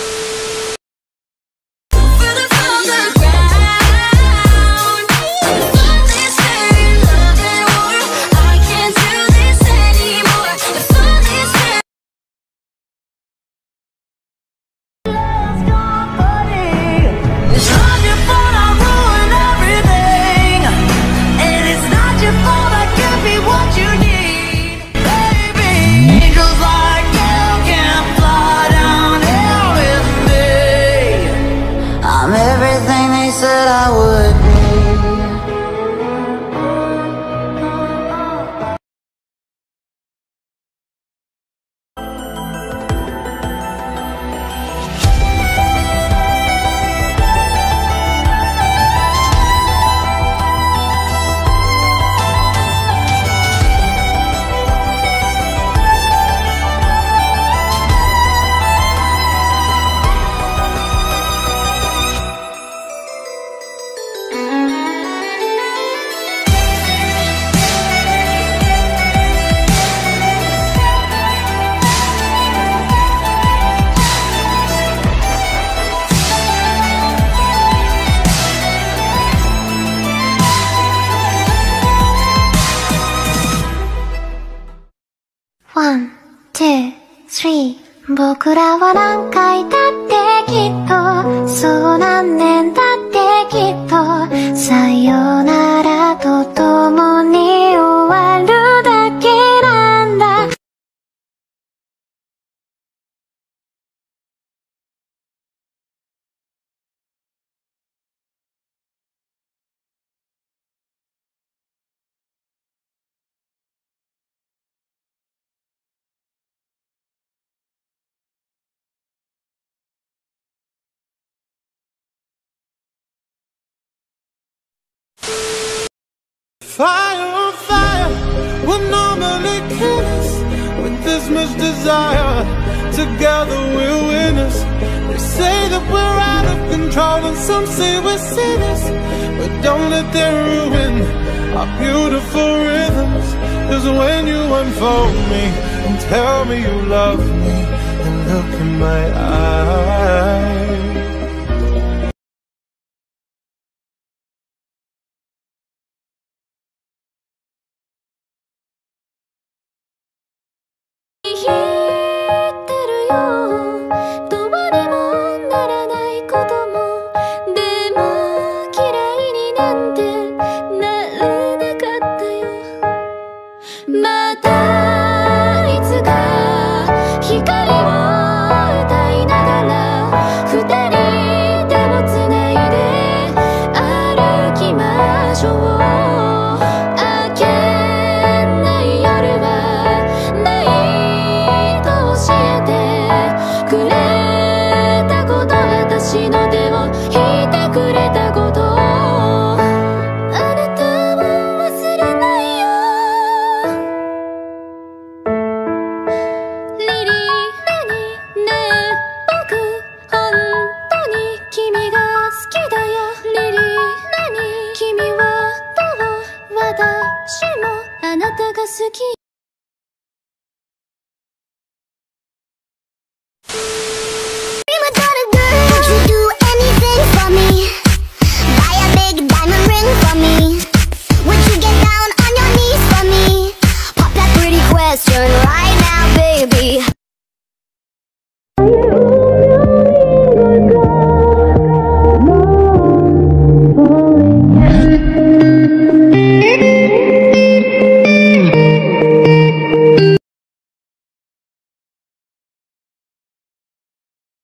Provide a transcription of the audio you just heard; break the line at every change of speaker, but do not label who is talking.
you said I would. ワ
ン、ツー、スリー僕らは何回だってきっとそう何年だって
Fire on fire would normally kill us with this much desire. Together we're winners. They say that we're out of control, and some say we're sinners. But don't let them ruin our beautiful rhythms. Cause when you unfold me and tell me you love me, and look in my eyes.
またいつか光好き